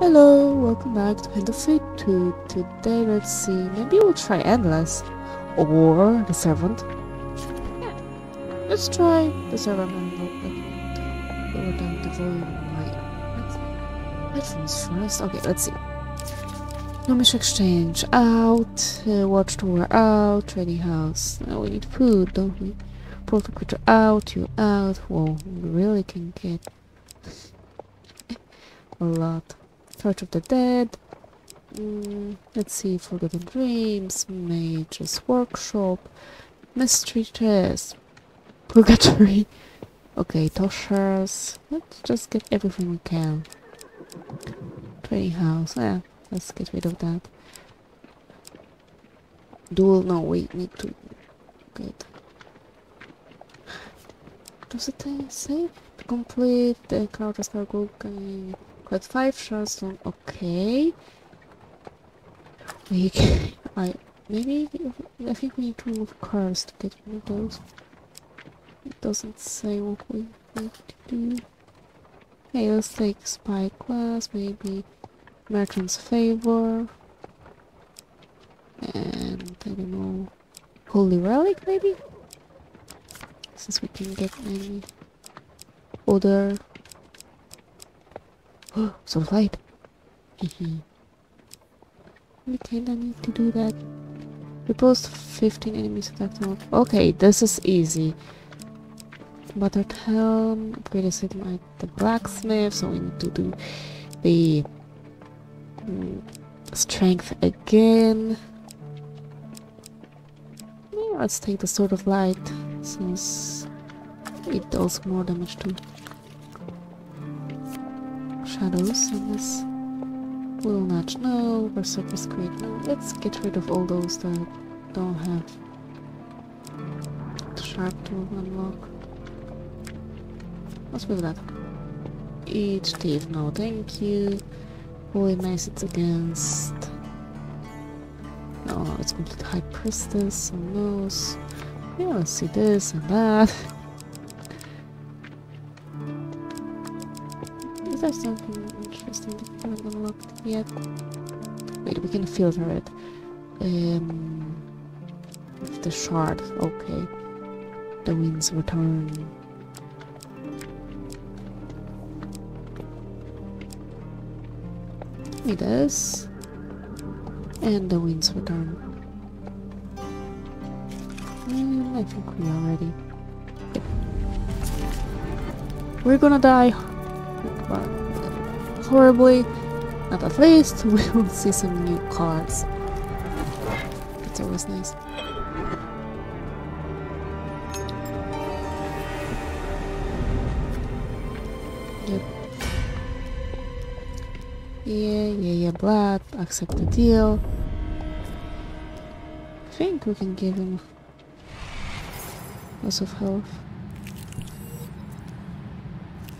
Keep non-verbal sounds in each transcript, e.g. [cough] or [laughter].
Hello, welcome back to Hand of Fate 2. Today, let's see, maybe we'll try Endless or The Servant. Let's try The Servant and lower down the volume my headphones first. Okay, let's see. Gnomish Exchange out, uh, Watchtower out, Trading House. Now we need food, don't we? Portal Creature out, you out. Whoa, we really can get a lot. Torch of the Dead. Mm, let's see, Forgotten Dreams, Mage's Workshop, Mystery Chest, Purgatory. [laughs] Okay, Toshers. Let's just get everything we can. Trading House, yeah, let's get rid of that. Duel, no, we need to get... Does it uh, to complete the character's cargo? Okay. Got five shots long. Okay. We can, I maybe I think we need to move cars to get rid of those. It doesn't say what we need to do. Hey, let's take spy class, maybe merchant's favor, and I don't know, holy relic maybe. Since we can get any other [gasps] so light. we kinda need to do that. Repulse 15 enemies attacked. Okay, this is easy. Battered helm, upgrade system at the blacksmith, so we need to do the mm, strength again. Yeah, let's take the sword of light, since it does more damage too shadows on this will not no berserker's great no let's get rid of all those that don't have the sharp to unlock. What's with that? Each thief no thank you. Holy mace it's against. No it's complete high priestess so no yeah let's see this and that [laughs] Is something interesting that we haven't unlocked yet? Wait, we can filter it. Um, the shard, okay. The winds return. It does. And the winds return. And I think we are ready. Yep. We're gonna die horribly. Not at least, [laughs] we will see some new cards. It's always nice. Yep. Yeah, yeah, yeah, blood. Accept the deal. I think we can give him lots of health.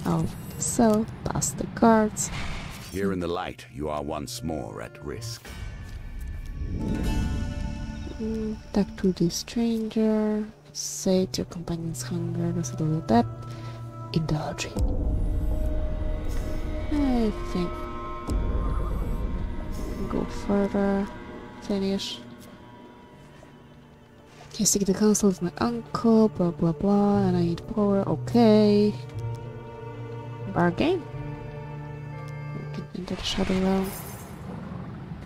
Oh. So, pass the cards. Here in the light, you are once more at risk. Mm, talk to the stranger. Sate your companion's hunger. Does it all that? Indulge. I think. Go further. Finish. I seek the counsel of my uncle, blah blah blah, and I need power, okay. Bargain. Get into the shadow realm.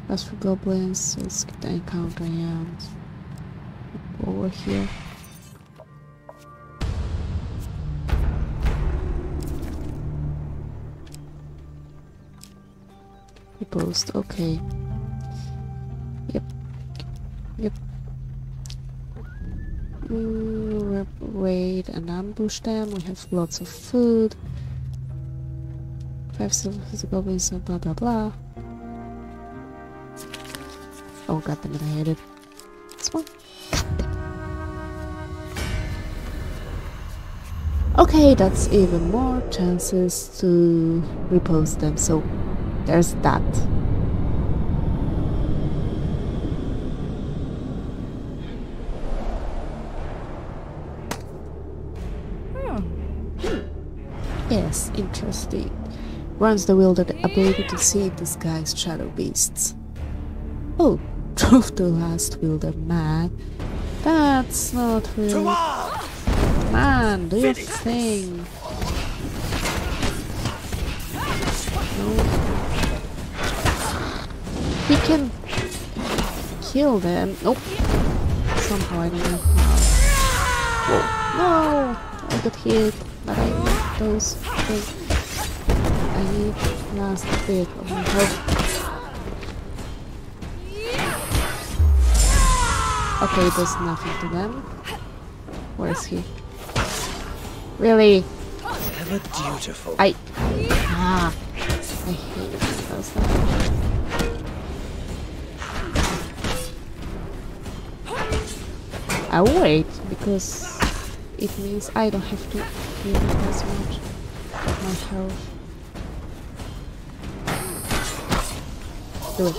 As for goblins, let's get the encounter yeah. Over here. Post, okay. Yep. Yep. Mm, wait and ambush them. We have lots of food. Five silver goblins, blah blah blah. Oh god damn it, I it. This one. Okay, that's even more chances to riposte them, so there's that. Hmm. Yes, interesting. Grants the wielder the ability to see disguised shadow beasts. Oh, [laughs] drove the last wielder mad. That's not really... Man, do your thing. No. He can kill them. Nope. Somehow I don't know how. Whoa. No! I got hit, but I need those things. I need last bit of my health. Okay, does nothing to them. Where is he? Really? Ever dutiful. I... Ah! I hate it when it does that. I'll wait, because it means I don't have to heal as much of my health. Do it.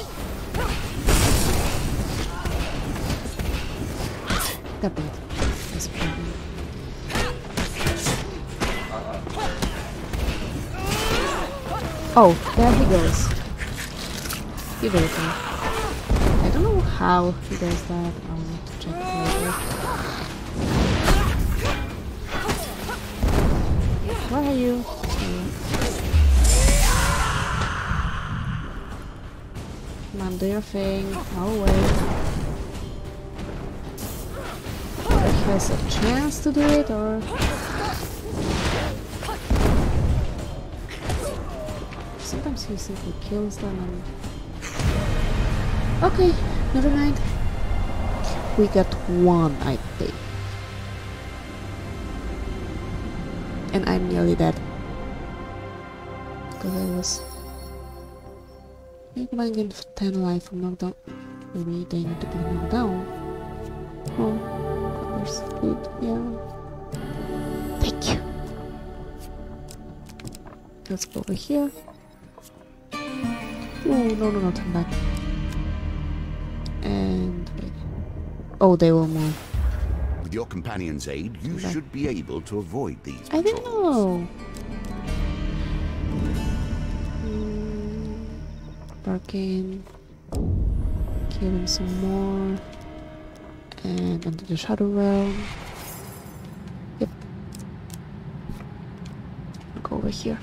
It. That's. Oh, there he goes. He will go. I don't know how he does that. I'll need to check later. Where are you? Come on, do your thing. I'll wait. He has a chance to do it, or sometimes he simply kills them and... Okay, never mind. We got one, I think. And I'm nearly dead. Because I was... I get 10 life from knockdown. Maybe they need to be knocked down. Oh, there's food, yeah. Thank you. Let's go over here. Oh, no, no, no, turn back. And wait. Oh, they will move. With your companion's aid, you Okay. should be able to avoid these I don't know. Bargain. Kill him some more. And enter the Shadow Realm. Yep. Go over here.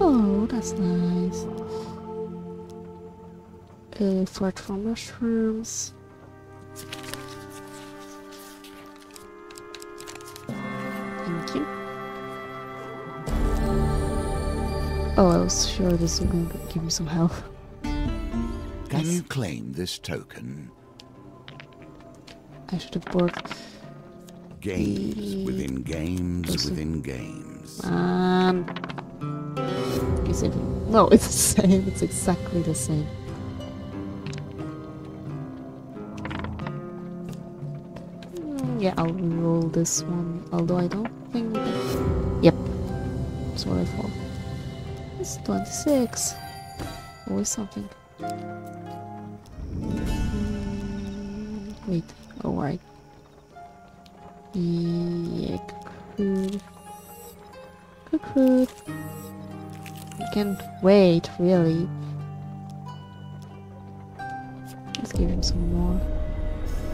Oh, that's nice. Uh, flirt for mushrooms. Oh, I was sure this to give me some health. Can Yes. you claim this token? I should have bought. Games Mm. within games Listen. within games. Um, is it? No, it's the same. It's exactly the same. Mm, Yeah, I'll roll this one. Although I don't think. Yep, that's what I thought. It's 26. Always something. Wait. Oh, right. Yeah, cool. Cuckoo. I can't wait, really. Let's give him some more.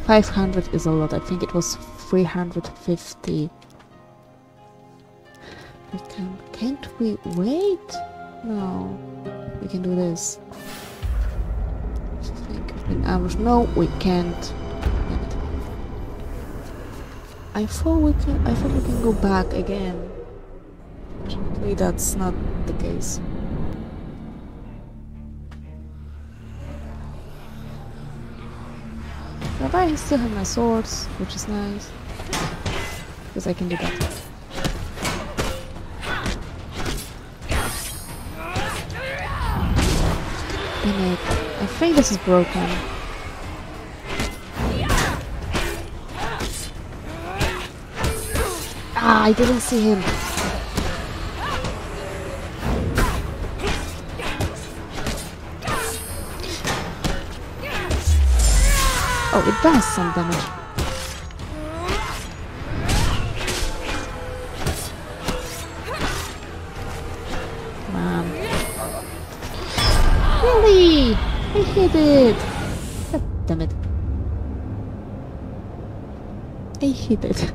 500 is a lot. I think it was 350. We can, can't we wait? No. We can do this. Think I've been ambushed. No, we can't. I thought we can. I thought we can go back again. Fortunately, that's not the case. But I still have my swords, which is nice. Because I can do that. Damn it. I think this is broken. Ah, I didn't see him. Oh, it does some damage. It! God damn it. I hit it.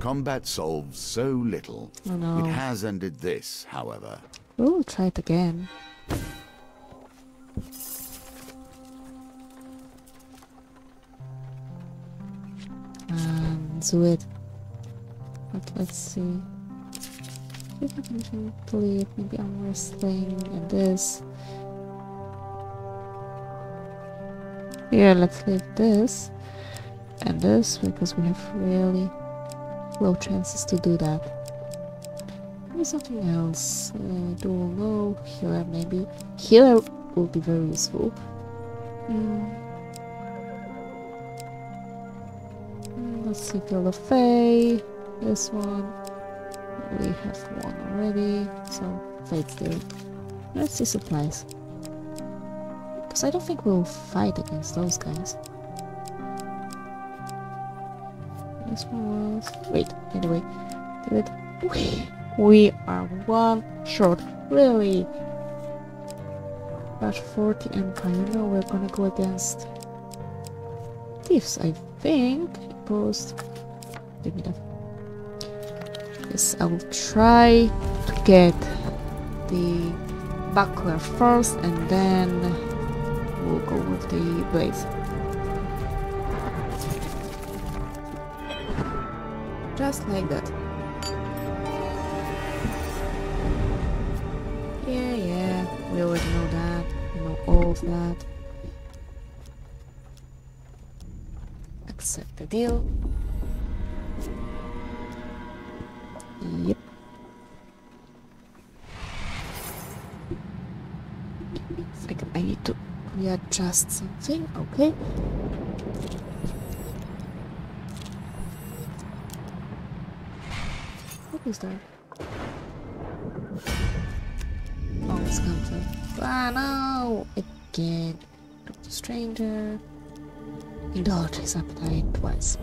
Combat solves so little. Oh no. It has ended this, however. We'll try it again. And do it. But let's see. If I can complete, maybe I'm wrestling and this. Yeah, let's leave this and this because we have really low chances to do that. Maybe something else. Uh, duel no, healer maybe. Healer will be very useful. Mm. Let's see, Field of Fey. This one. We have one already, so Fate's there. Let's see supplies. Because I don't think we'll fight against those guys. This one was... Wait, anyway. Did it... We, we are one short. Really? But 40 Empire, you we're gonna go against... Thieves, I think. Post... Give me that. Yes, I will try to get the buckler first and then we'll go with the blades. Just like that. Yeah, yeah, we already know that. We know all of that. Accept the deal. Readjust something. Okay. What is that? Oh, it's comfort. Ah, no! Again. Dr. Stranger. Indulge his appetite twice.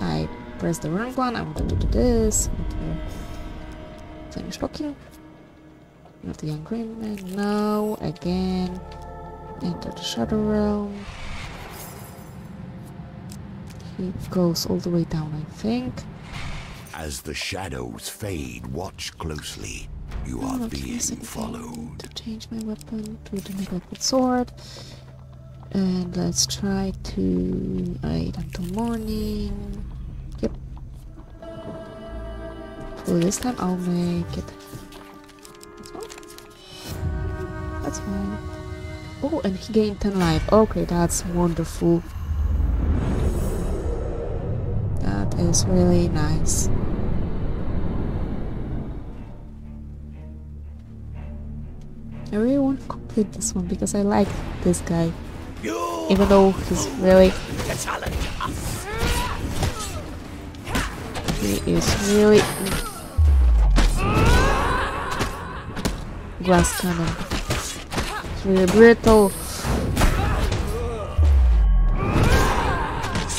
I pressed the wrong one. I wanted to do this. Okay. Finish talking. Not the young green man. No. Again. Enter the shadow realm. He goes all the way down, I think. As the shadows fade, watch closely. You I'm are being followed. To change my weapon to the neglected sword. And let's try to wait until morning. Yep. For this time I'll make it. That's fine. Oh, and he gained 10 life. Okay, that's wonderful. That is really nice. I really want to complete this one because I like this guy. Even though he's really he is really glass cannon. Brittle.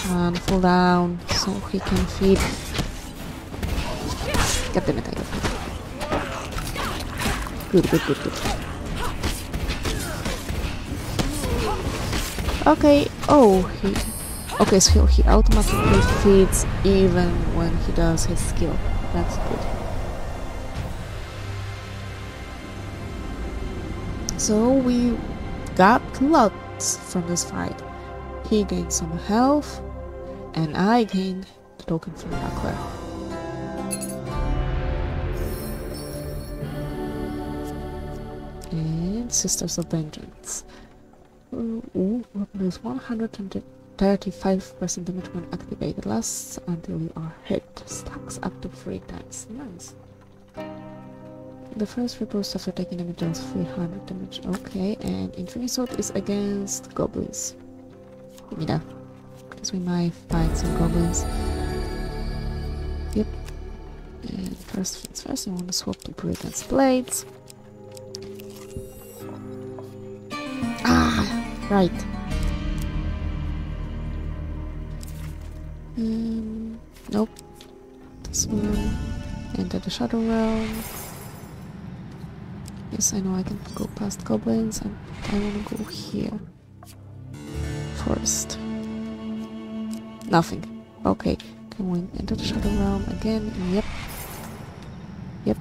And fall down so he can feed. God damn it, I got it. Good, good, good, good. Okay, oh, he... Okay, so he automatically feeds even when he does his skill. That's good. So we got lots from this fight. He gained some health, and I gained the token from Buckler. And Sisters of Vengeance. Ooh, weapon 135% damage when activated. Lasts until you are hit. Stacks up to 3 times. Nice. The first riposte after taking damage does 300 damage. Okay, and Infinity Sword is against goblins. That. Because we might fight some goblins. Yep. And first things first, I want to swap to Britain's blades. Ah, right. Um, nope. This one. Enter the Shadow Realm. Yes, I know I can go past goblins and I wanna go here. First. Nothing. Okay, can we enter the Shadow Realm again? Yep. Yep.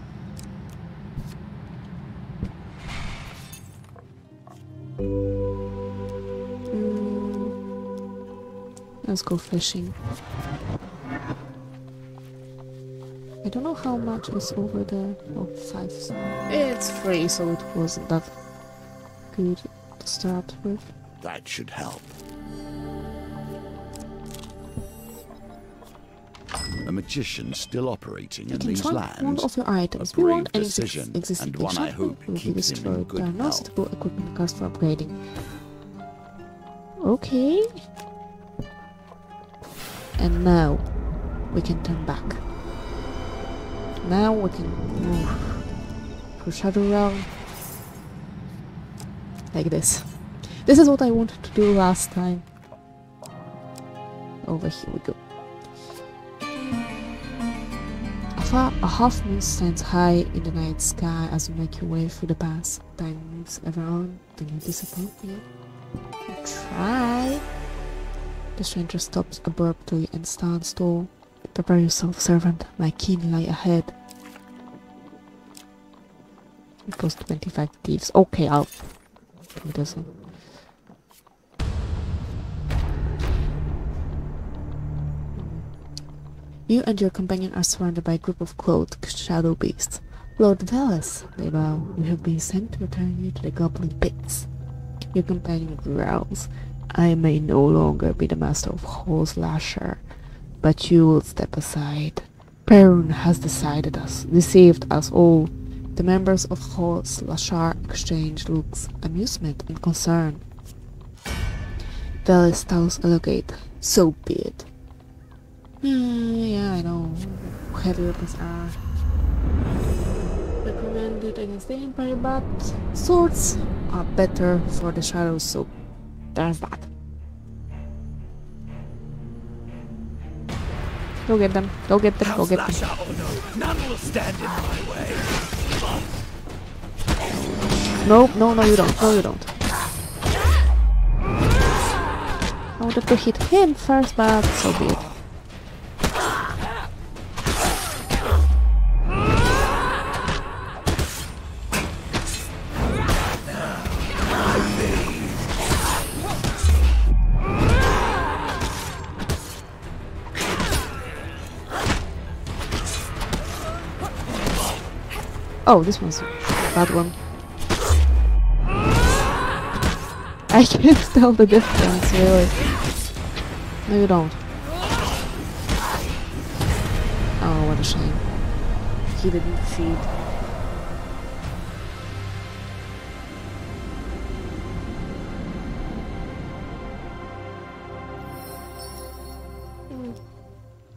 Mm. Let's go fishing. How much is over there. Oh, five. It's free, so it wasn't that good to start with. That should help. A magician still operating in these try one lands. of your items. A We want any decision, exis- existing and one I hope will be keeps him in destroyed. good There are no health. suitable equipment cards for upgrading. Okay. And now we can turn back. Now we can move to Shadow Realm like this. This is what I wanted to do last time. Over here we go. A, half moon stands high in the night sky as you make your way through the pass. Time moves around. Do you disappoint me? Try. The stranger stops abruptly and stands tall. Prepare yourself, servant. My king lie ahead. Goes 25 thieves. Okay, I'll do this one. You and your companion are surrounded by a group of clothed shadow beasts. Lord Velas, they bow, we have been sent to return you to the goblin pits. Your companion growls, I may no longer be the master of Hall's Lasher, but you will step aside. Perun has decided us, deceived us all. The members of Hall's Lashar exchange looks, amusement, and concern. Velas tells Elogate, so be it. Hmm, yeah, I know. Heavy weapons are recommended against the Empire, but swords are better for the shadows, so there's that. Go get them, go get them, go get them. Oh none will stand in my way. Nope, no, no, you don't, no, you don't. I wanted to hit him first, but so be it. Oh, this one's a bad one. I can't [laughs] tell the difference, really. No, you don't. Oh, what a shame. He didn't feed.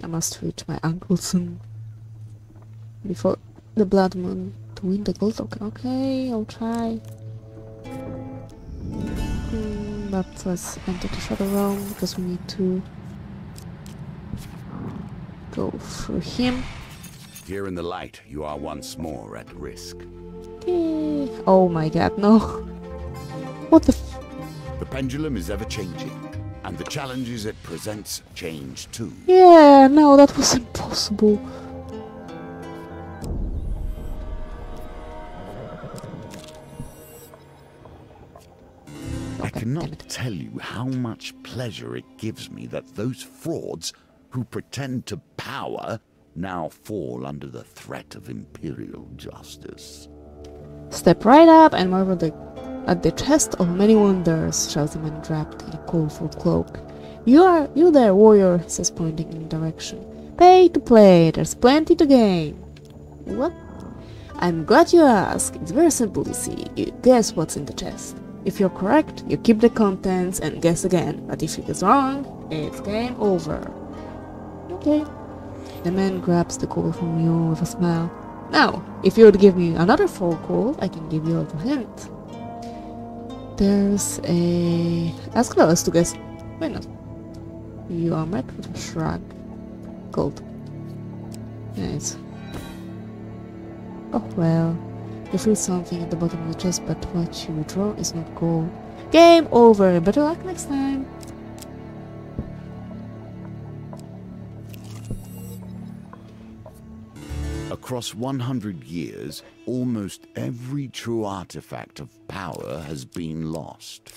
I must reach my uncle soon. Before the blood moon to win the gold token. Okay, I'll try. Hmm, but let's enter the shadow realm because we need to go through him. Here in the light, you are once more at risk. Eh, Oh my god, no. [laughs] What the f- The pendulum is ever changing, and the challenges it presents change too. Yeah, no, that was impossible. Cannot tell you how much pleasure it gives me that those frauds who pretend to power now fall under the threat of imperial justice. Step right up and marvel the, at the chest of many wonders, shouts the man wrapped in a colorful cloak. You are you there, warrior, says pointing in direction. Pay to play, there's plenty to gain. What? I'm glad you asked. It's very simple to see. You guess what's in the chest. If you're correct, you keep the contents and guess again. But if it is wrong, it's game over. Okay. The man grabs the gold from you with a smile. Now, if you would give me another four gold, I can give you a little hint. There's a... Ask Lois to guess. Why not? You are met with a shrug. Gold. Nice. Oh well. You feel something at the bottom of the chest, but what you draw is not gold. Game over! Better luck next time! Across 100 years, almost every true artifact of power has been lost.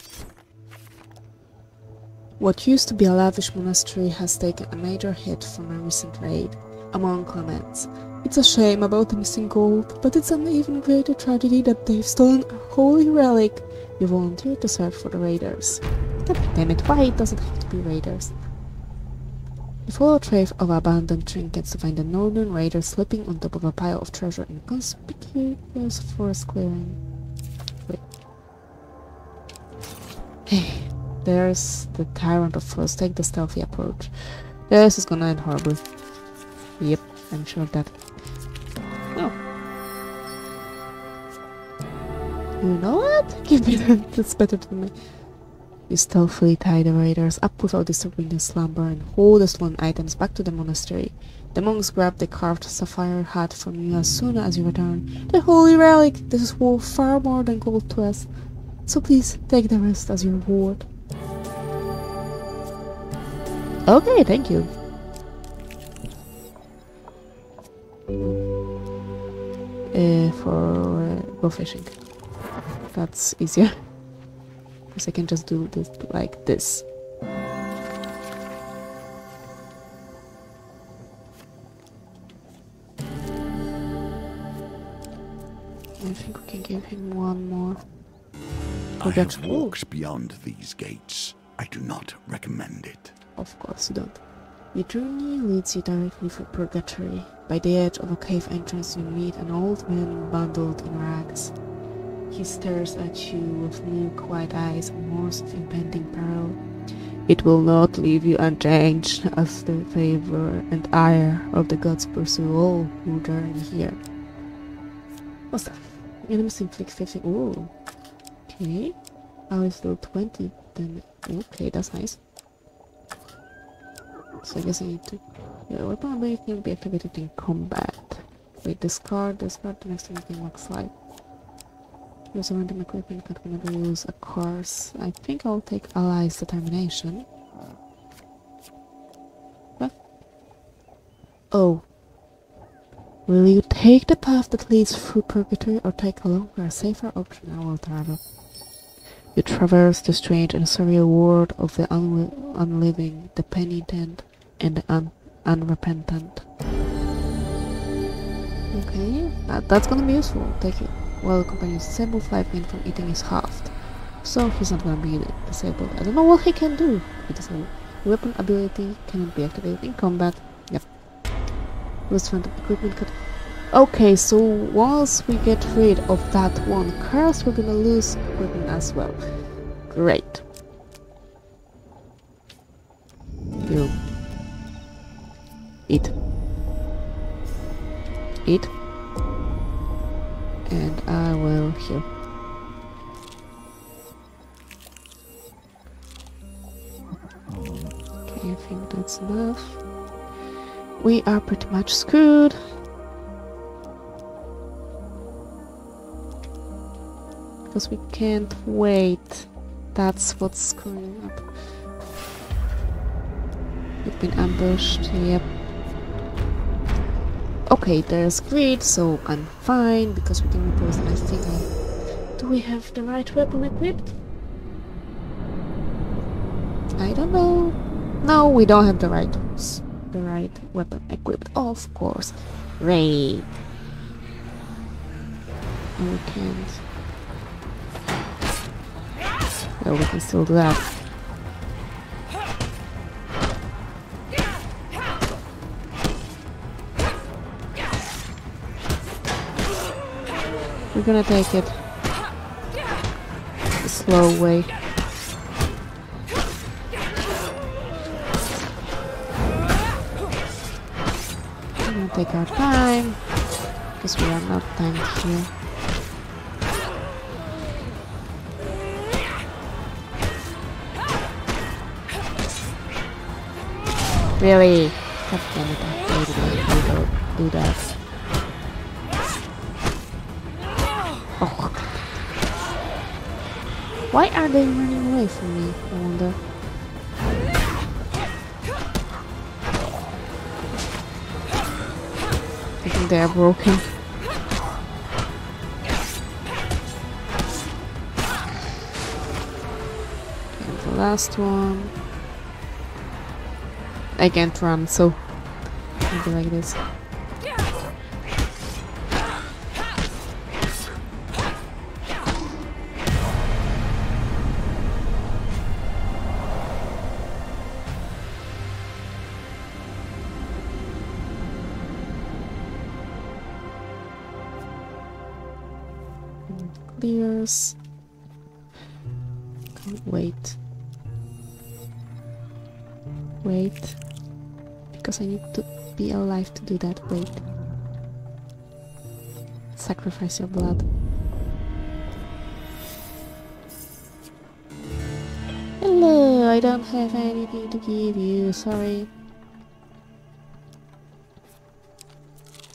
What used to be a lavish monastery has taken a major hit from a recent raid among Clements. It's a shame about the missing gold, but it's an even greater tragedy that they've stolen a holy relic. You volunteered to search for the raiders. God damn it, why does it have to be raiders? You follow a trail of abandoned trinkets to find a northern raider slipping on top of a pile of treasure in a conspicuous forest clearing. Wait. Hey, there's the tyrant of forest. Take the stealthy approach. This is gonna end horribly. Yep, I'm sure that. Oh. You know what? [laughs] Give me that. That's better than me. You stealthily tie the raiders up without disturbing their slumber and haul the stolen items back to the monastery. The monks grab the carved sapphire hat from you as soon as you return. The holy relic! This is worth far more than gold to us. So please, take the rest as your reward. Okay, thank you. Go fishing. That's easier. [laughs] Because I can just do this like this. I think we can give him one more. I have walked beyond these gates. I do not recommend it. Of course you don't. Your journey leads you directly for purgatory. By the edge of a cave entrance you meet an old man bundled in rags. He stares at you with milk white eyes and warns of impending peril. It will not leave you unchanged as the favor and ire of the gods pursue all who journey here. What's that? Enemies inflict 15. Ooh. Okay. I was still 20 then. Okay, that's nice. So I guess I need to. Yeah, weapon ability can be activated in combat. Wait, discard, discard the next can mark 5. Use a random equipment card whenever you use a course. I think I'll take Allies Determination. What? Oh. Will you take the path that leads through Purgatory or take a longer, safer option? I will travel. You traverse the strange and surreal world of the unli- unliving, the penitent, and un- unrepentant. Okay, that, that's gonna be useful. Take it. While the companion's disabled, life gain from eating is halved. So he's not gonna be disabled. I don't know what he can do with disabled. The weapon ability cannot be activated in combat. Yep. Lose friend equipment cut. Okay, so once we get rid of that one curse, we're gonna lose equipment as well. Great. You. Eat. Eat. And I will heal. Okay, I think that's enough. We are pretty much screwed. Because we can't wait. That's what's screwing up. We've been ambushed, yep. Okay, there's greed, so I'm fine because we can and I think I... Do we have the right weapon equipped? I don't know. No, we don't have the right the right weapon equipped. Of course. Raid. We can't. Well, we can still do that. We're gonna take it the slow way. We're gonna take our time because we are not tanked here. Really? God damn it, I hated. I don't do that. Why are they running away from me? I wonder. I think they are broken. And the last one. I can't run, so maybe like this. Can't wait. Wait. Because I need to be alive to do that. Wait. Sacrifice your blood. Hello, I don't have anything to give you, sorry.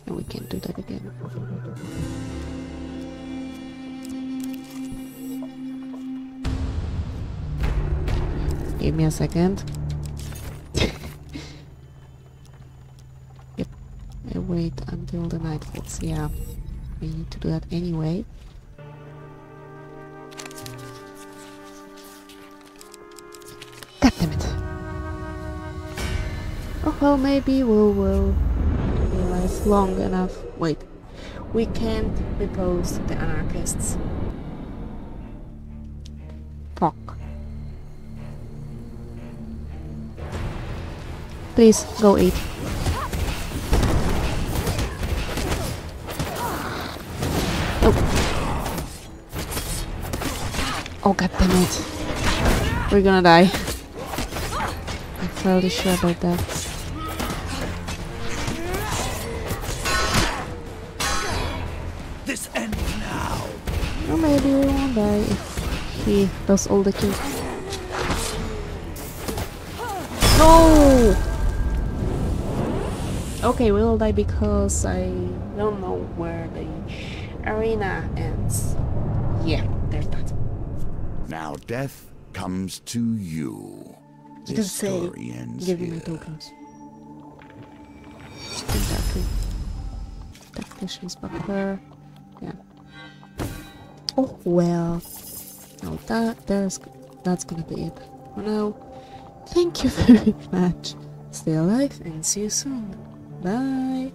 And we can't do that again. Give me a second. yep. I wait until the night falls. Yeah. We need to do that anyway. God damn it. Oh well, maybe we'll, we'll be long enough. Wait. We can't riposte the anarchists. Please, go eat. Oh. Oh god damn it. We're gonna die. I'm fairly sure about that. This ends now. Or maybe we won't die if he does all the killing. No! Okay, we will die because I don't know where the arena ends. Yeah, there's that. Now death comes to you. This say, story ends give me my here. tokens. Exactly. Technician's buckler. Yeah. Oh well. No, that there's that's gonna be it for now. Thank you very [laughs] much. Stay alive and see you soon. Bye.